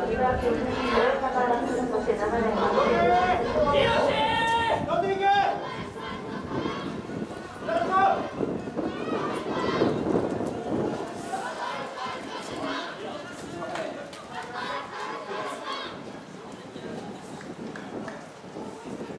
बात